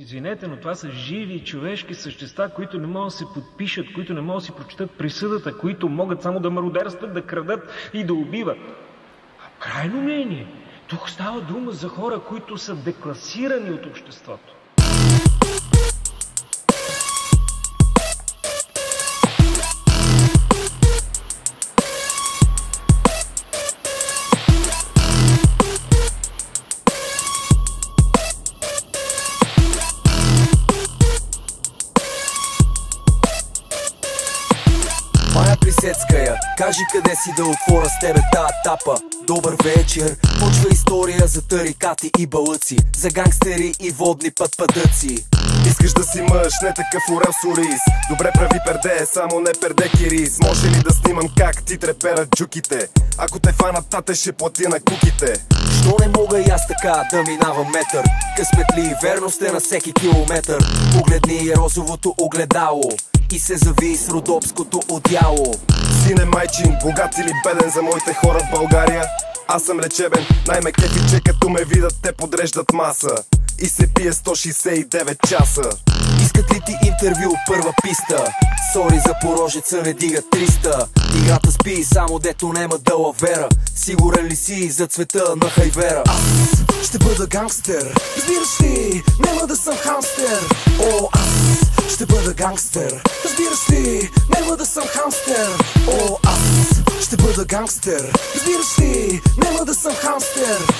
Извинете, но това са живи човешки същества, които не могат да се подпишат, които не могат да си прочитат присъдата, които могат само да мародерстват, да крадат и да убиват. Крайно мнение. Тук става дума за хора, които са декласирани от обществото. Маja Присецкая, кажи къде си да отворя с тебе тая тапа. Добър вечер, почва история за тарикати и балъци За гангстери и водни пътпадъци Искаш да си мъж, не такъв урал сурис Добре прави перде, само не перде кирис. Може ли да снимам как ти треперат джуките? Ако те фанат, тате ще плати на куките. Що не мога и аз така да минавам метър? Късмет ли, верност е на всеки километър. Погледни розовото огледало и се зави с родопското одяло Сине майчин, богат или беден за моите хора в България Аз съм лечебен, най-ме кефи, че като ме видят те подреждат маса И се пие 169 часа. Искат ли ти интервю? Първа писта? Сори за порожеца не дига 300 Играта спи само дето нема далавера. Сигурен ли си за цвета на хайвера? Аз ще бъда гангстер. Разбираш ли, няма да съм хамстер. О, аз бъда гангстер. Разбираш ли, няма да съм хамстер. О, аз ще бъда гангстер. Разбираш ли, няма да съм хамстер